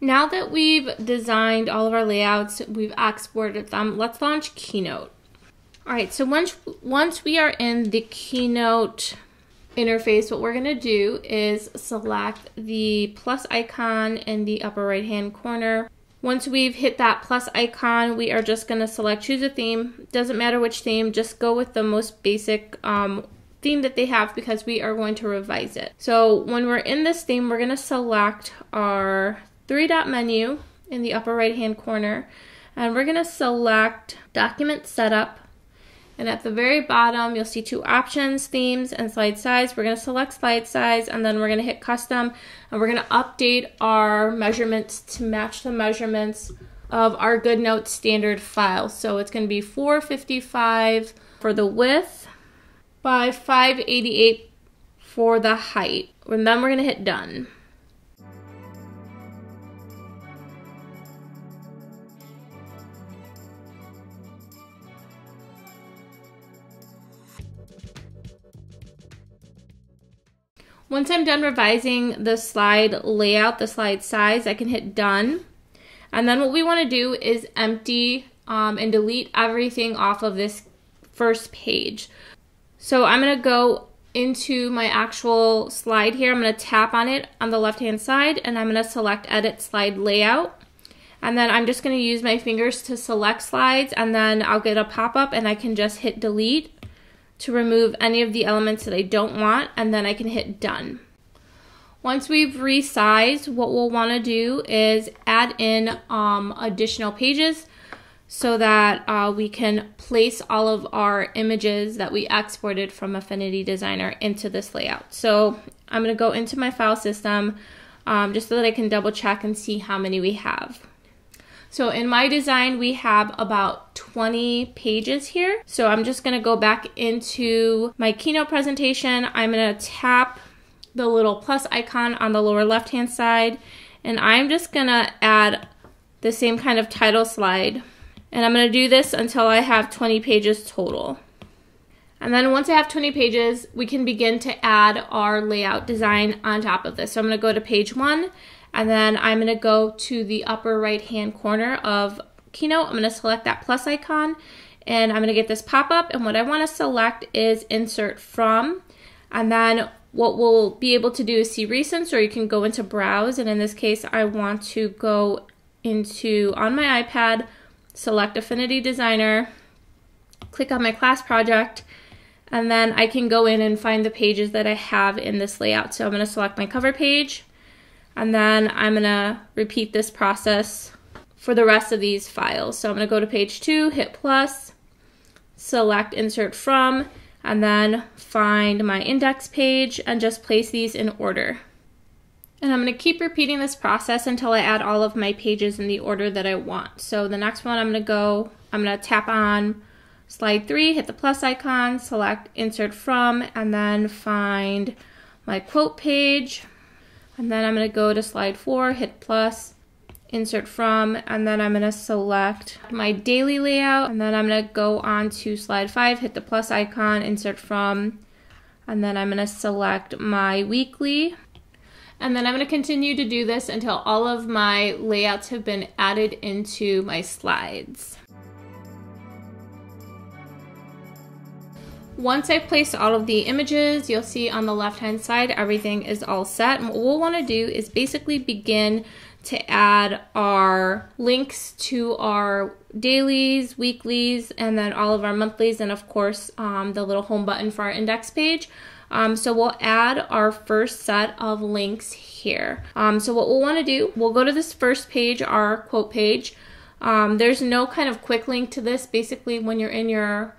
Now that we've designed all of our layouts, we've exported them, let's launch Keynote. All right, so once, once we are in the Keynote interface, what we're gonna do is select the plus icon in the upper right hand corner. Once we've hit that plus icon, we are just gonna select choose a theme. Doesn't matter which theme, just go with the most basic um, theme that they have because we are going to revise it. So when we're in this theme, we're gonna select our three dot menu in the upper right hand corner and we're gonna select document setup and at the very bottom, you'll see two options, themes and slide size. We're gonna select slide size and then we're gonna hit custom and we're gonna update our measurements to match the measurements of our GoodNotes standard file. So it's gonna be 455 for the width by 588 for the height. And then we're gonna hit done. Once I'm done revising the slide layout, the slide size, I can hit done. And then what we want to do is empty um, and delete everything off of this first page. So I'm going to go into my actual slide here. I'm going to tap on it on the left hand side and I'm going to select edit slide layout. And then I'm just going to use my fingers to select slides and then I'll get a pop-up and I can just hit delete to remove any of the elements that I don't want and then I can hit done. Once we've resized, what we'll want to do is add in um, additional pages so that uh, we can place all of our images that we exported from Affinity Designer into this layout. So I'm going to go into my file system um, just so that I can double check and see how many we have. So in my design, we have about 20 pages here. So I'm just gonna go back into my keynote presentation. I'm gonna tap the little plus icon on the lower left-hand side, and I'm just gonna add the same kind of title slide. And I'm gonna do this until I have 20 pages total. And then once I have 20 pages, we can begin to add our layout design on top of this. So I'm gonna go to page one, and then I'm going to go to the upper right hand corner of Keynote. I'm going to select that plus icon and I'm going to get this pop up. And what I want to select is insert from. And then what we'll be able to do is see recents or you can go into browse. And in this case, I want to go into on my iPad, select Affinity Designer, click on my class project, and then I can go in and find the pages that I have in this layout. So I'm going to select my cover page and then I'm gonna repeat this process for the rest of these files. So I'm gonna go to page two, hit plus, select insert from, and then find my index page and just place these in order. And I'm going to keep repeating this process until I add all of my pages in the order that I want. So the next one I'm going to go, I'm going to tap on slide three, hit the plus icon, select insert from, and then find my quote page. And then I'm going to go to slide four, hit plus, insert from, and then I'm going to select my daily layout. And then I'm going to go on to slide five, hit the plus icon, insert from, and then I'm going to select my weekly. And then I'm going to continue to do this until all of my layouts have been added into my slides. Once I've placed all of the images, you'll see on the left hand side everything is all set. And what we'll want to do is basically begin to add our links to our dailies, weeklies, and then all of our monthlies, and of course um, the little home button for our index page. Um, so we'll add our first set of links here. Um, so what we'll want to do, we'll go to this first page, our quote page. Um, there's no kind of quick link to this. Basically, when you're in your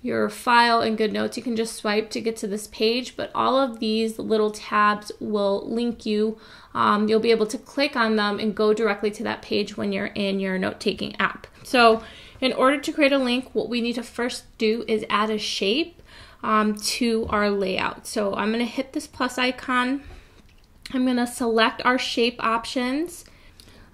your file in GoodNotes, you can just swipe to get to this page, but all of these little tabs will link you. Um, you'll be able to click on them and go directly to that page when you're in your note taking app. So, in order to create a link, what we need to first do is add a shape um, to our layout. So, I'm going to hit this plus icon. I'm going to select our shape options.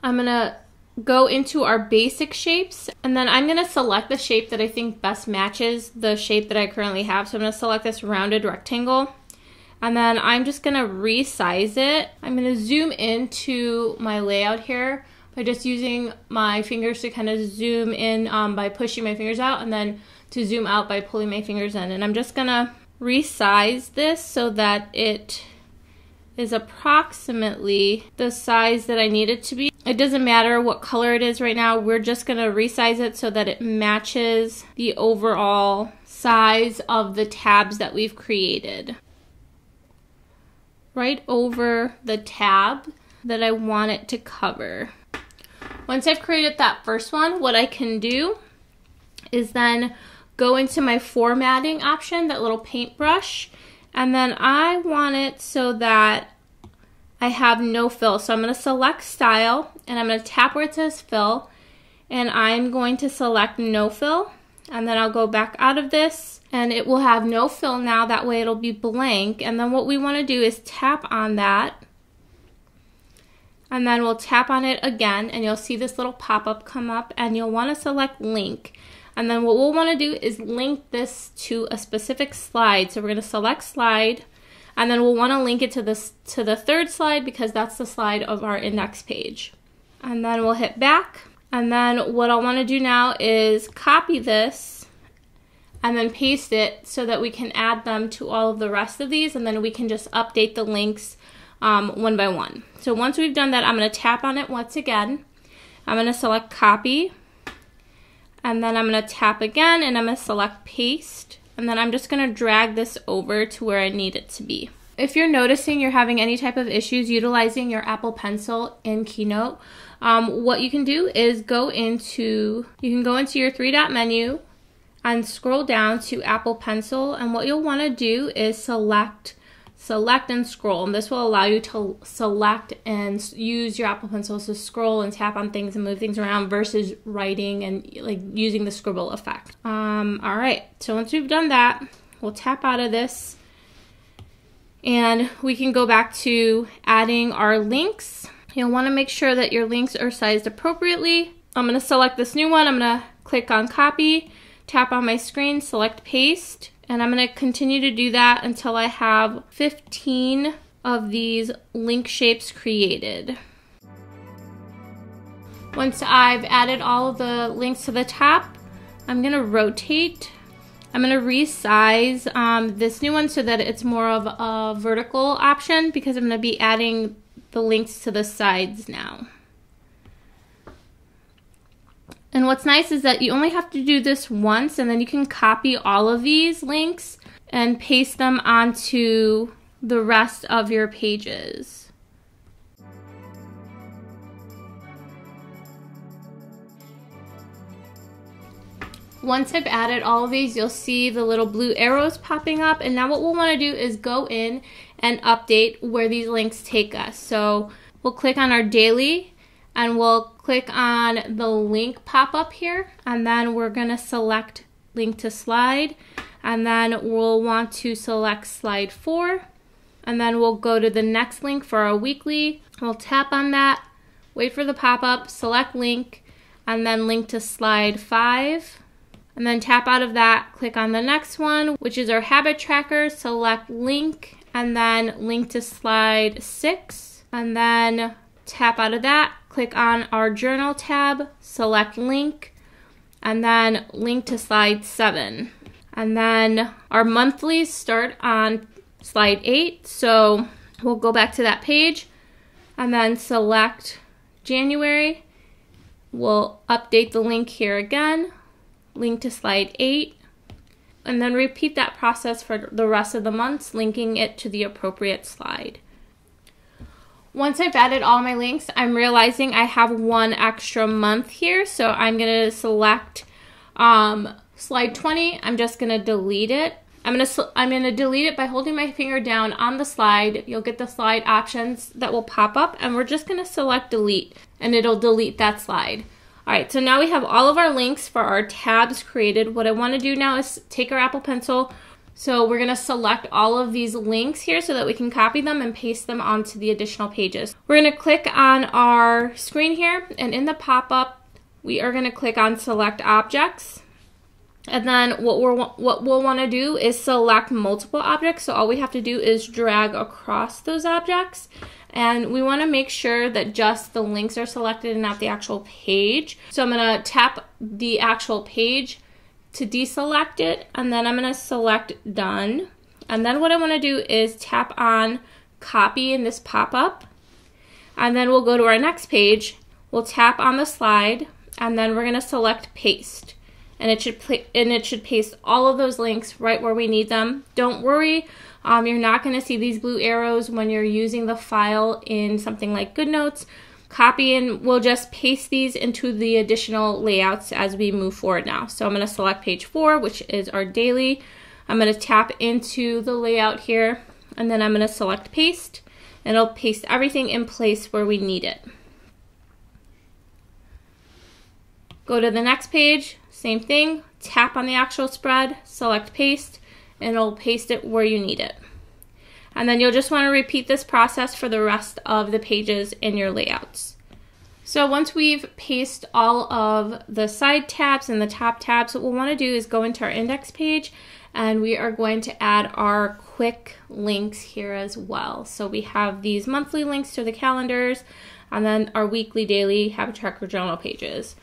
I'm going to go into our basic shapes and then I'm going to select the shape that I think best matches the shape that I currently have. So I'm going to select this rounded rectangle And then I'm just gonna resize it. I'm gonna zoom into my layout here by just using my fingers to kind of zoom in um, by pushing my fingers out and then to zoom out by pulling my fingers in. And I'm just gonna resize this so that it is approximately the size that I need it to be. It doesn't matter what color it is right now. We're just going to resize it so that it matches the overall size of the tabs that we've created. Right over the tab that I want it to cover. Once I've created that first one, what I can do is then go into my formatting option, that little paintbrush, and then I want it so that I have no fill. So I'm going to select style and I'm going to tap where it says fill and I'm going to select no fill and then I'll go back out of this and it will have no fill now. That way it'll be blank. And then what we want to do is tap on that and then we'll tap on it again and you'll see this little pop-up come up and you'll want to select link. And then what we'll want to do is link this to a specific slide. So we're going to select slide and then we'll want to link it to this to the third slide because that's the slide of our index page. And then we'll hit back. And then what I'll want to do now is copy this and then paste it so that we can add them to all of the rest of these and then we can just update the links um, one by one. So once we've done that, I'm going to tap on it once again. I'm going to select copy and then I'm going to tap again and I'm going to select paste. And then I'm just going to drag this over to where I need it to be. If you're noticing you're having any type of issues utilizing your Apple Pencil in Keynote, um, what you can do is go into, you can go into your three dot menu and scroll down to Apple Pencil. And what you'll want to do is select select and scroll. And this will allow you to select and use your Apple Pencils to scroll and tap on things and move things around versus writing and like using the scribble effect. Um, all right, so once we've done that, we'll tap out of this and we can go back to adding our links. You'll want to make sure that your links are sized appropriately. I'm going to select this new one. I'm going to click on copy, tap on my screen, select paste, and I'm going to continue to do that until I have 15 of these link shapes created. Once I've added all the links to the top, I'm going to rotate. I'm going to resize um, this new one so that it's more of a vertical option because I'm going to be adding the links to the sides now. And what's nice is that you only have to do this once and then you can copy all of these links and paste them onto the rest of your pages. Once I've added all of these, you'll see the little blue arrows popping up. And now what we'll want to do is go in and update where these links take us. So we'll click on our daily and we'll click on the link pop up here and then we're going to select link to slide and then we'll want to select slide 4 and then we'll go to the next link for our weekly. We'll tap on that, wait for the pop-up, select link, and then link to slide 5. And then tap out of that, click on the next one, which is our habit tracker, select link, and then link to slide 6. And then tap out of that, click on our journal tab, select link, and then link to slide 7. And then our monthlies start on slide 8. So we'll go back to that page and then select January. We'll update the link here again, link to slide 8, and then repeat that process for the rest of the months, linking it to the appropriate slide. Once I've added all my links, I'm realizing I have one extra month here, so I'm going to select um, slide 20. I'm just going to delete it. I'm going to I'm going to delete it by holding my finger down on the slide. You'll get the slide options that will pop up and we're just going to select delete and it'll delete that slide. All right, so now we have all of our links for our tabs created. What I want to do now is take our Apple Pencil, so we're going to select all of these links here so that we can copy them and paste them onto the additional pages. We're going to click on our screen here and in the pop-up we are going to click on select objects And then what we're what we'll want to do is select multiple objects. So all we have to do is drag across those objects. And we want to make sure that just the links are selected and not the actual page. So I'm going to tap the actual page to deselect it. And then I'm going to select done. And then what I want to do is tap on copy in this pop-up. And then we'll go to our next page. We'll tap on the slide and then we're going to select paste and it should and it should paste all of those links right where we need them. Don't worry, um, you're not going to see these blue arrows when you're using the file in something like GoodNotes. Copy and we'll just paste these into the additional layouts as we move forward now. So I'm going to select page four, which is our daily. I'm going to tap into the layout here and then I'm going to select paste and it'll paste everything in place where we need it. Go to the next page, same thing, tap on the actual spread, select paste, and it'll paste it where you need it. And then you'll just want to repeat this process for the rest of the pages in your layouts. So once we've pasted all of the side tabs and the top tabs, what we'll want to do is go into our index page and we are going to add our quick links here as well. So we have these monthly links to the calendars and then our weekly, daily habit tracker journal pages.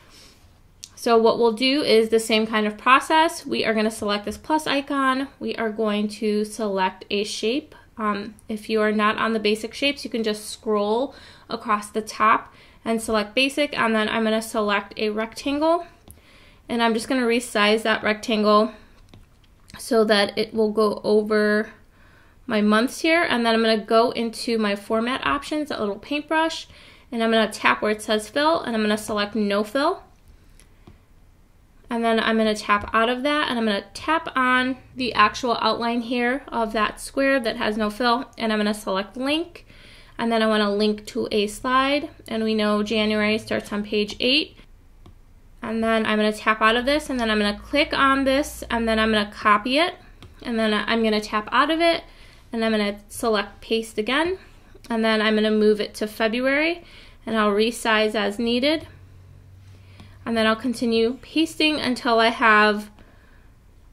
So what we'll do is the same kind of process. We are going to select this plus icon. We are going to select a shape. Um, if you are not on the basic shapes, you can just scroll across the top and select basic. And then I'm going to select a rectangle. And I'm just going to resize that rectangle so that it will go over my months here. And then I'm going to go into my format options, that little paintbrush. And I'm going to tap where it says fill. And I'm going to select no fill and then I'm going to tap out of that and I'm going to tap on the actual outline here of that square that has no fill and I'm going to select link. And then I want to link to a slide and we know January starts on page 8 and then I'm going to tap out of this and then I'm going to click on this and then I'm going to copy it. And then I'm going to tap out of it and I'm going to select paste again. And then I'm going to move it to February and I'll resize as needed and then I'll continue pasting until I have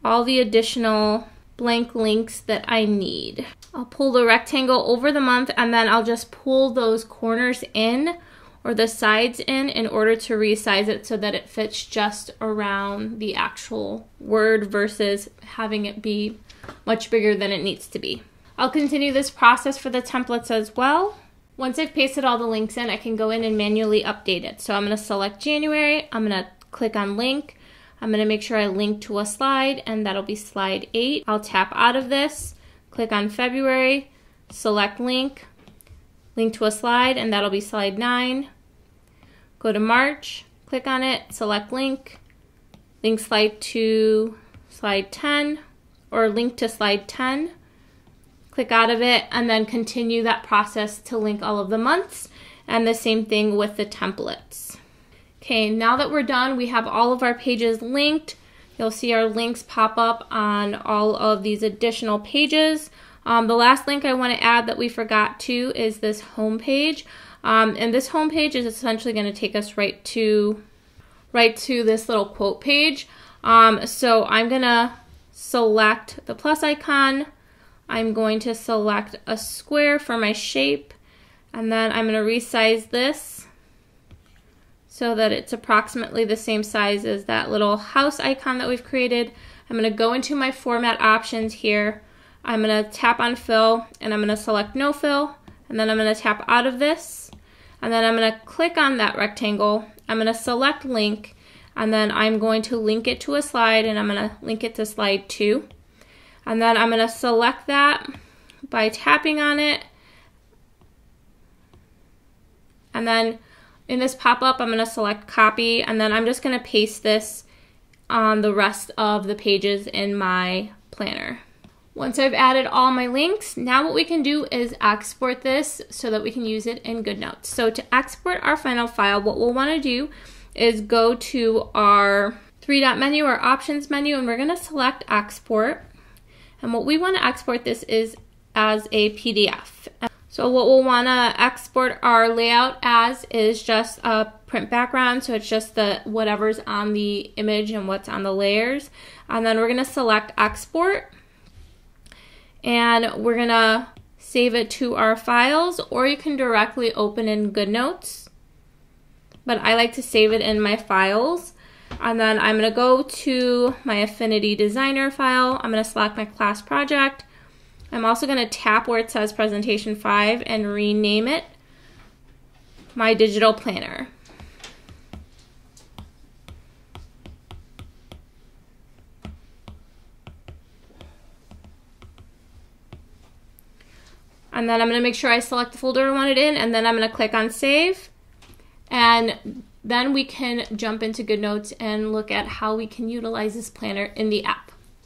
all the additional blank links that I need. I'll pull the rectangle over the month and then I'll just pull those corners in or the sides in in order to resize it so that it fits just around the actual word versus having it be much bigger than it needs to be. I'll continue this process for the templates as well. Once I've pasted all the links in, I can go in and manually update it. So I'm going to select January. I'm going to click on link. I'm going to make sure I link to a slide and that'll be slide 8. I'll tap out of this, click on February, select link, link to a slide and that'll be slide 9. Go to March, click on it, select link, link slide to slide 10 or link to slide 10 click out of it, and then continue that process to link all of the months. And the same thing with the templates. Okay, now that we're done, we have all of our pages linked. You'll see our links pop up on all of these additional pages. Um, the last link I want to add that we forgot to is this home page. Um, and this home page is essentially going to take us right to right to this little quote page. Um, so I'm going to select the plus icon, I'm going to select a square for my shape and then I'm going to resize this so that it's approximately the same size as that little house icon that we've created. I'm going to go into my format options here. I'm going to tap on fill and I'm going to select no fill and then I'm going to tap out of this and then I'm going to click on that rectangle. I'm going to select link and then I'm going to link it to a slide and I'm going to link it to slide 2. And then I'm going to select that by tapping on it. And then in this pop-up, I'm going to select copy, and then I'm just going to paste this on the rest of the pages in my planner. Once I've added all my links, now what we can do is export this so that we can use it in GoodNotes. So to export our final file, what we'll want to do is go to our three dot menu or options menu and we're going to select export. And what we want to export this is as a PDF. So what we'll want to export our layout as is just a print background. So it's just the whatever's on the image and what's on the layers. And then we're going to select export. And we're going to save it to our files or you can directly open in GoodNotes. But I like to save it in my files. And then I'm going to go to my Affinity Designer file. I'm going to select my class project. I'm also going to tap where it says Presentation 5 and rename it my digital planner. And then I'm going to make sure I select the folder I want it in, and then I'm going to click on Save. And then we can jump into GoodNotes and look at how we can utilize this planner in the app.